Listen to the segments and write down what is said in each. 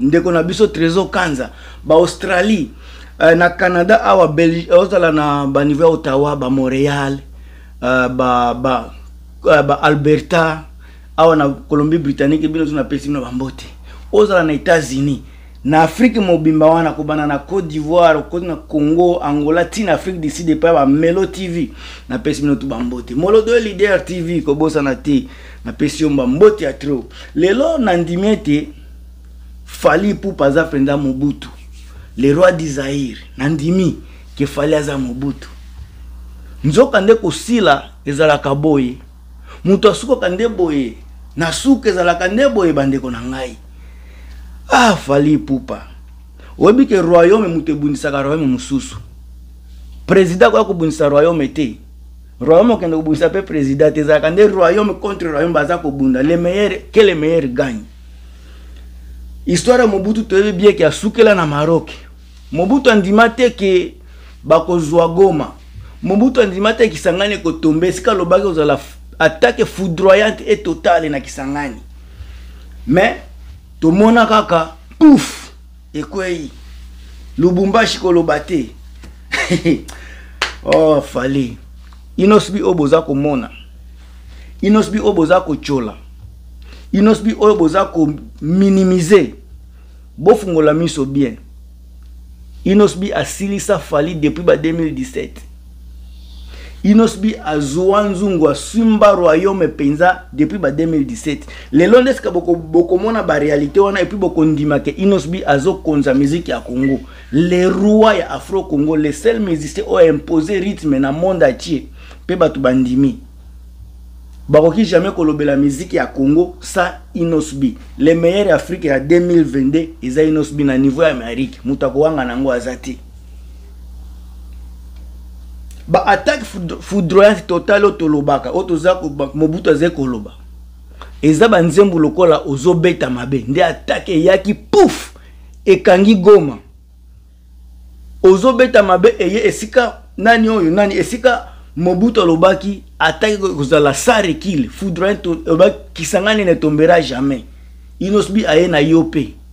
ndeko na biso trésor kanza baaustralie euh, na canada awa belgique euh, ozala na baniveau ya ottawa bamontréal euh, ba, ba, euh, ba alberta awa na colombie britannique bino tuna pesi bino bambote ozala na états-unis na afrique mobimba wana kobanda na côte d'ivoire okoti na congo angola ti na afrique du sud epai bamelo tv napesi bino tu bambote molodo leader tv kobosana te napesi yo bambote ya tro lelo nandimi ete Fally Ipupa aza penza Mobutu le roi du Zaïre nandimi ke Fally aza Mobutu nzoka nde kosila ezalaka boye moto asukaka nde boye na suka ezalaka nde boye bandeko na ngai ah Fally Ipupa oyebi ke royaume moto ebundisaka royaume mosusu président akoya kobundisa royaume te royaume okende kobundisa mpe president te ezalaka nde royaume contre royaume baza kobunda le meilleur ke le meilleur gagne histoire ya mobutu toyebi bien ke asukela na maroc mobutu andima te ke bakozwa goma mobutu andima te kisangani ekotombe esika alobaki kozala attaque foudroyante et totale na kisangani mais tomona kaka pouf Ekweyi. Lubumbashi koloba te. oh fali. Inosbi oyo boza komona. Inosbi oyo boza kochola. Inosbi oyo boza ko minimiser. Bofungola miso bien. Inosbi asilisa fali depuis ba 2017. inosbi azua nzungu asimba royaume mpenza depuis ba 2017 lelo nde sika bokomona boko barealité wana epuis bokondima ke inosbi azokonza miziki ya congo le roi ya afro congo le seul musicien oyo impose rythme na monde atie mpe bato bandimi bakoki jamais kolobela miziki ya congo sa inosbi le meilleur afrique ya 2022 eza inosbi na niveau ya amérique moto akowanga na yango aza te ba attaque foudroyante total oyo tolobaka oyo toza mobutu azali koloba eza banzembo lokola ozobeta mabe nde attaque eyaki pouf ekangi goma ozobeta mabe eye esika nani oyo nani esika mobutu alobaki ataki kozala sarekile foudroyante olobaki kisangani ne tombera jamais inosbi aye na yo mpe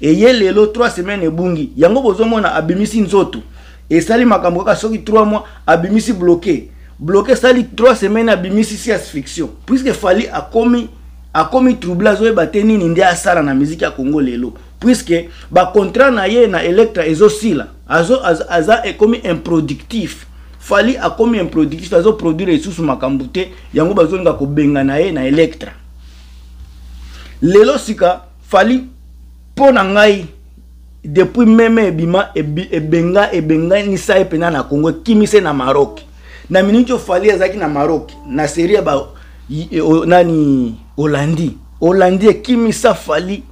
eye lelo 3 semaine ebungi yango bozomona abimisi nzoto esali makambo kaka soki 3 mois abimisi bloke bloke esali 3 semaine abimisi si asphyxion puisque fali akomi akomi trouble azoyeba te nini nde asala na miziki ya kongo lelo puisque bacontrat na ye na electra ezosila azo, aza, aza ekomi improductif fali akomi improductif azoproduire lisusu makambo te yango bazolinga kobenga na ye na electra lelo sika fali mpo na ngai depuis meme ebima ebenga ebenganisa ye mpena na congo ekimisa ye na maroc na miniti oyo fali azalaki na maroc na serie ya ba e, nani olandi olandi ekimisa fali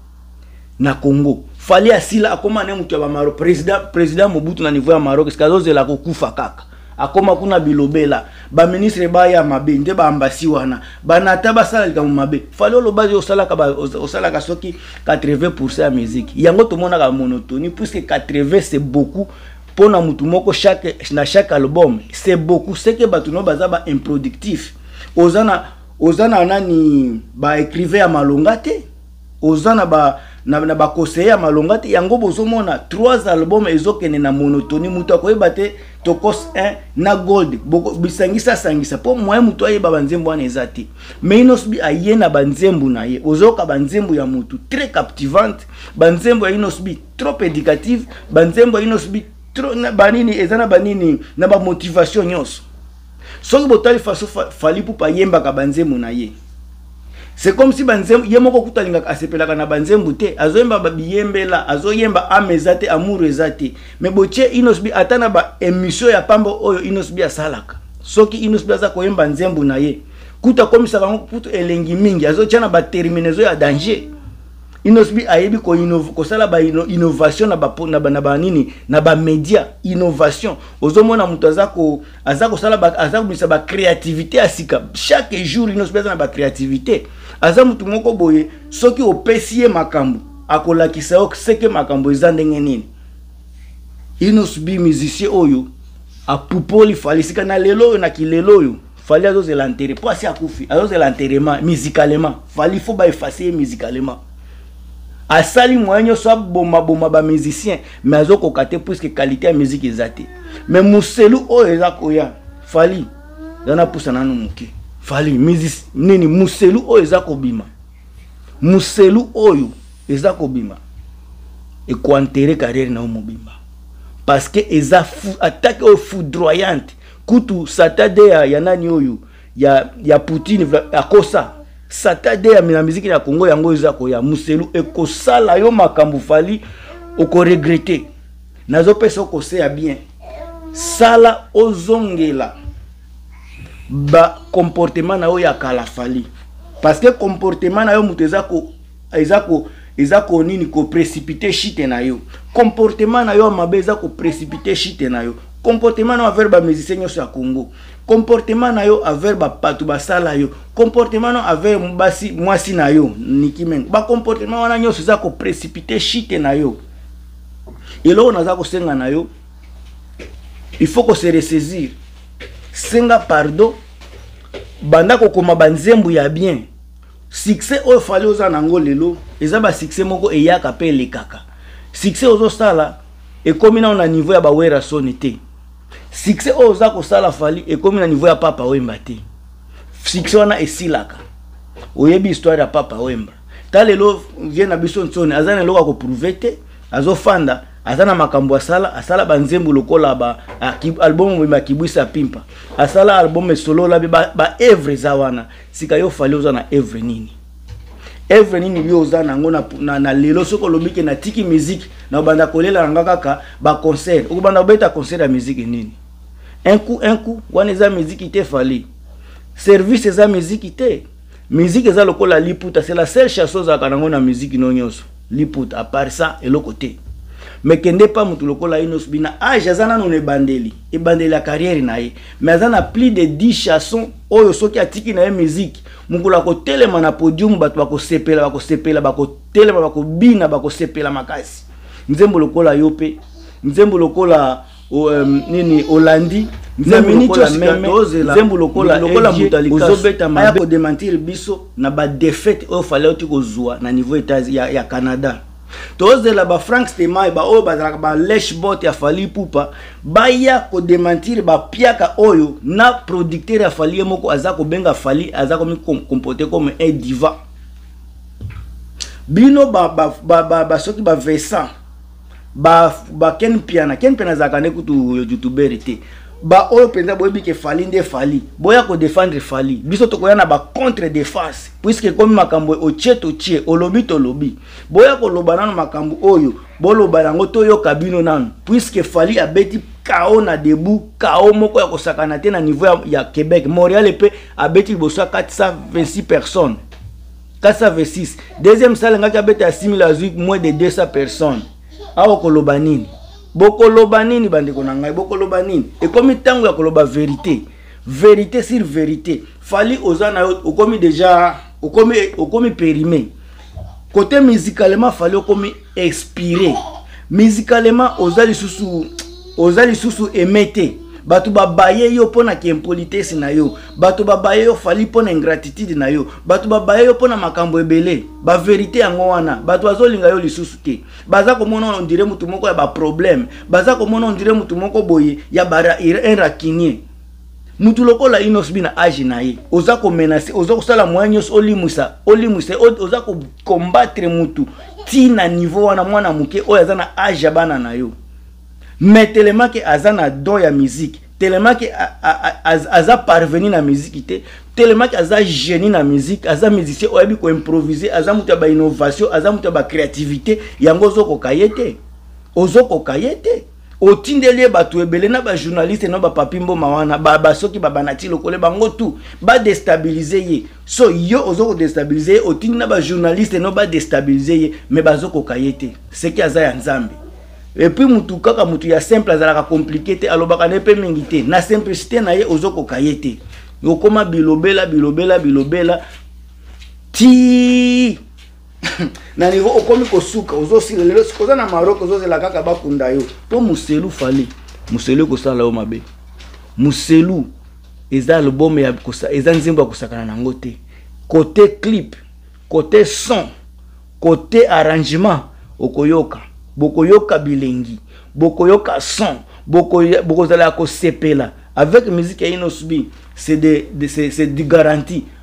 na congo fali asila akoma na ye moto ya bamaro président mobutu na niveau ya maroc sika azozela kokufa kaka Akoma kuna bilobela ba ministre ba ya mabe nde ba ambassy wana bana ata basala likambo mabe fali oloba osalaka ba, osalaka soki 80% ya musique yango tomonaka monotonie puisque 80 c'est beaucoup mpo na motu moko chaque na chaque album c'est beaucoup seke bato no baza ba improductif oza na oza na nani ba écrivain ya malonga te oza na ba na, na ba conseiller ya malonga te yango bozomona trois album ezokende na monotonie moto akoyeba te tokos 1 na gold bisangisa sangisa mpo moyen moto ayeba banzembo wana eza te mainos b aye na banzembo na ye ozoyoka banzembo ya moto très captivante banzembo ya inos b trop éducative banzembo ya inos b banini eza na banini na bamotivation nyonso soki botali faso fali pupa ayembaka banzembo na ye c'est comme si banzembo ye moko kuta alingaka asepelaka na banzembo te azoyemba babiyembela azoyemba ame eza te amour eza te mais botie inosbi ata na baémission ya pamba oyo inosbi asalaka soki inosbi aza koyemba nzembo na ye kuta akomisaka yango kutu elengi mingi azotia na baterminaison ya danger inosbi ayebi kosala bainnovation na banini na bamédia innovation ozomona moto aza ko aza kosala aza kobimisa bacréativité ya sika chaque jour inoso mpe aza na bacréativité aza motu moko boye soki opesi ye makambo akolakisa yo seke makambo eza ndenge nini inos bi musicien oyo apupoli fali sika na lelo oyo na kilelo oyo fali azozela enterre mpo asi akufi azozela enterrement musicalement fali fo baefase ye musicalement asali moyen nyonso abomaboma bamusicien mais azokoka te puiske qualité ya musique eza te mais moselu oyo eza koya fali eza napusa nano moke fali misis nini moselu oyo eza kobima moselu oyo eza kobima ekoantere carrière na yo mobimba parce que eza atake oyo foudroyante kutu sata de ya, ya nani oyo ya, ya poutine akosa sata de ya mina miziki na kongo yango eza koya muselu ekosala yo makambo fali okoregrete nazopesa okoseya bien sala ozongela bacomportement na yo ya kala fali parce que comportement na yo moto eza ko eza ko eza ko nini ko précipiter chute na yo comportement na yo ya mabe eza ko précipiter chute na yo comportement na yo envers ba musicien nyonso ya congo comportement na yo envers bapato basala yo comportement na envers basi mwasi na yo niki mengo bacomportement wana nyonso eza koprécipite chite na yo eloko naza kosenga na yo il faut ko se ressaisir senga pardon banda kokoma banzembo ya bien succès oyo fali oza na yango lelo eza basuccès moko eyaka mpe elekaka succès ozosala ekomi nao na niveau ya bawerasoni te succès oyo oza kosala fali ekomi na niveau ya papa wemba te succès wana esilaka oyebi histoire ya papa wemba ta lelo vie na biso nsoni aza na eloko ya koprouve te azofanda aza na makambo asala asala banzembo lokola ba album mobimba akibwisa pimpa asala album esolola mpe baevre ba eza wana sika yo fali oza na evre nini evre nini yo oza nango na, na, na lelo soki olobi ke natiki miziki na obanda kolela na nga kaka baconcert okobanda kobeta concert ya miziki nini un coup un coup wana eza miziki te fali service eza miziki te miziki eza lokola liputa c'est la seule chasse ozalaka nango na miziki no nyonso liputa apart ça eloko te me kende pa motu lokola ye nyonso bina age aza nano na ebandeli ebandeli ya carrière na ye me aza na plus de 10 chanson oyo soki atiki na ye miziki mokolo akotelema na podium bato bakosepela bakosepela bakotelema bakobina bakosepela makasi nzembo lokola yo mpe nzembo lokola um, nini olandi nzembo lokola motolikaya kodementire biso na badefete oyo fale oti kozwa na niveau ya, ya canada tozela ba frank stemay baoyo bazalaka ba lesh bot ya fali pupa baya kodementir bapiaka oyo na producteur ya fali ye moko aza kobenga fali aza komikompote comme un diva bino basoki ba vincent baken mpiana ken mpiana azalaka nde kutu youtubere te baoyo mpenza boyebi ke fali nde fali boya kodefendre fali biso tokoya na bacontre defense puiske ekomi makambo otie totie olobi tolobi boya koloba nano makambo oyo boloba yango toyoka bino nano puiske fali abeti kao na debout kao moko ya kosakana te na niveau ya, ya québec montréal mpe abeti liboso ya 426 personnes 426 deuxième sale ngaki abeta ya 6000 azwi moins de 200 personnes awa koloba nini bokoloba nini bandeko na ngai bokoloba nini ekomi ntango ya koloba verité verité sur verité fali oza na yo okomi deja okomi, okomi perime kote musicalement fali okomi expire musicalement oza lisusu oza lisusu aime te bato babaye yo mpo na kiimpolitese na yo bato babaye yo fali mpo na ingratitude na yo bato babaye yo mpo na makambo ebele baverité yango wana bato bazolinga yo lisusu te baza komona ondire motu moko ya baproblème baza komona ondire motu moko boye ya un raquinier mutu lokola inosbi na age na ye oza komenase oza kosala moyen nyonso olimwisa olimwisa oza kokombatre mutu ti na niveau wana mwana moke oyo aza na age ya bana na yo me telemake aza na don ya miziki telemake aza parvenu na miziki te telemake aza génie na miziki aza musicien oyo ayebi koimprovise aza moto ya bainnovation aza moto ya bacréativité yango ozokoka ye te ozokoka ye te otindeli ye bato ebele na bajournaliste na bapapi mboma wana basoki babanati lokole bango tu badestabilize ye so yo ozo kodestabilize ye otindi na bajournaliste no badestabilize ye me bazokoka ye te seki aza ya nzambe epuis mutu kaka mutu ya simple azalaka komplike te alobaka ne mpe mingi te na simplicité na ye ozokoka ye te okoma bilobela bilobela bilobela ti na niveau okomi kosuka ozosila lelo sika oza na maroc ozozela kaka bakunda yo mpo muselu fale muselu ekosala yo mabe muselu eza album ya kosa eza nzembo ya kosakana na yango te kote clip kote son kote arrangement okoyoka bokoyoka bilengi bokoyoka son bokozala ya kosepela avec musique ya inosbi c'est de, de, de, de garantie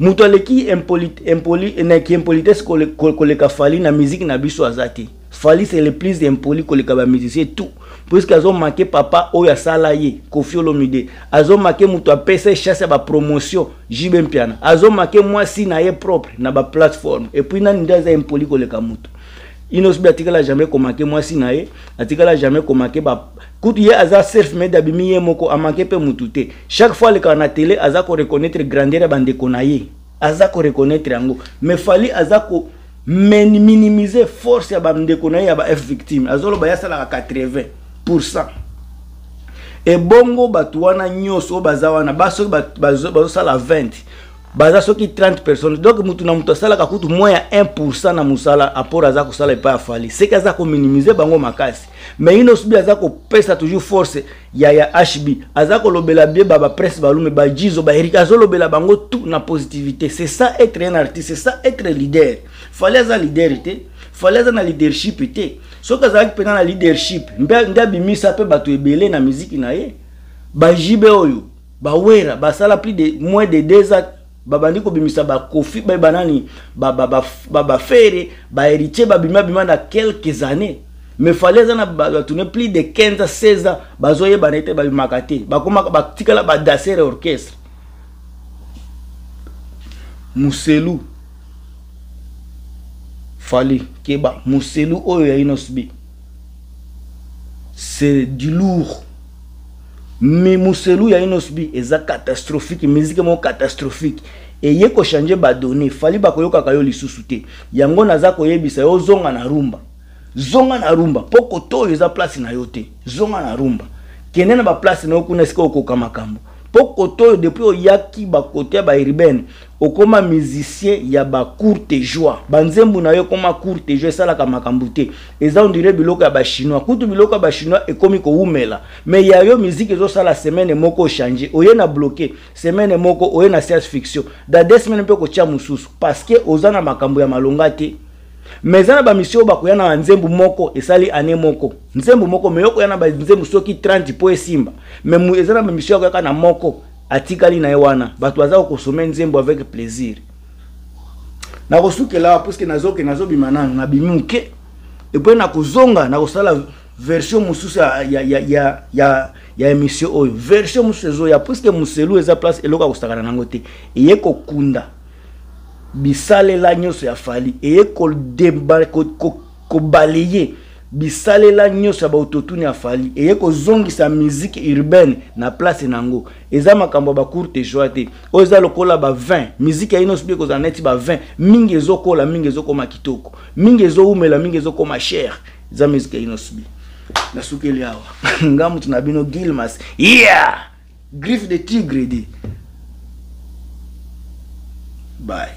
moto aleki impoli, impoli, na kiimpolitesse koleka fali na miziki na biso aza te fali c'est le plus impoli koleka bamusicien tout puiske azomake papa oyo asala ye kofi olomide azomake moto apesa echasse ya bapromotion jb mpiana azomake mwasi na ye propre na baplateforme epuis nani nde aza impoli koleka moto inosbi atikala jamais komake mwasi na ye atikala jamais komake ba kutu ye aza self made abimi ye moko amanke mpe mutu te chaque fois alekaka na tele aza ko reconnaître grandeur ya bandeko na ye aza ko reconnaître yango mais fali aza ko minimiser force ya bandeko na ye ya ba f victime azoloba ye asalaka 80 pour cent ebongo bato wana nyonso oyo baza wana ba soki bazosala 20 baza soki 30 personnes donc motu na motu asalaka kutu moins ya 1 pourcent na mosala apport aza kosala epai ya fali seke aza kominimize bango makasi mais inos bi aza kopesa toujours force ya ya hb aza kolobela bie ba baprince balume bajizo baerike azolobela bango tout na positivité c'est ça être un artiste c'est ça être leader fale aza leader te fale aza na leadership te soki azalaki mpena na leadership nde abimisa mpe bato ebele na miziki na ye bajibe oyo bawera basala plus de moins de deux ans babandi kobimisa ba kofi ba banani ba ba ba ba, ba fere ba héritier ba bima bima na quelques années mais fallait aza na bato ne plus de 15 à 16 ans bazoyebana ete babimaka te bakomaka batikala badasere orchestre muselu fali keba muselu oyo ya inosbi c'est du lourd Mais Muselu ya Innosb eza catastrophique, musique moko catastrophique. Eye ko changer ba donnees, Fally bako yokaka yo lisusu te. Yango naza ko yebisa yo ozonga na Rumba. Zonga na Rumba po kote oyo eza place na yo te. Zonga na Rumba. Kende na ba place na yo kuna esika okoka makambo. Po kote oyo depuis oyaki ba kote ya ba urbaine, Okoma musicien ya ba courte joie. Ba nzembu na yo ekoma courte joie esalaka makambu te. Eza on dirait biloko ya ba chinois. Kutu biloko ya ba chinois ekomi ko wumela. Mais ya yo musique ezo sala semaine moko o changer. Oye na bloque semaine moko oye na science fiction. Dans deux semaines mpe okotia mususu. Parce que oza na makambu ya malonga te. Mais eza na ba musiciens oyo bakoya na nzembu moko esali annee moko. Nzembu moko mais yo okoya na ba nzembu soki 30 po esimba. Mais eza na ba musiciens akoya kaka na moko. atikali na ye wana bato baza kokosome nzembo avec plaisir nakosukela awa puiske nazoke nazobima nanu nabimi moke epui nakozonga nakosala version mosusu ya, ya, ya, ya, ya, ya emission oyo version mosusu ezoya puiske moselu eza place eloko ya kosakana nango te eye kokunda bisalela nyonso ya fali eye kodeba ko, ko, Ko balayer bisalela nionso ya ba autotune ya Fally eye ko zongisa musique urbaine na place nango. Eza makambo ya ba courte joie te. Oyo eza lokola ba vin, musique ya Innoss'B eko zala neti ba vin, mingi ezo kola mingi ezo koma kitoko, mingi ezo wumela mingi ezo koma cher. Eza musique ya Innoss'B. Na sukeli awa. Nga mutu na bino Guilmas. Yeah! Griffe de tigre dit. Bye.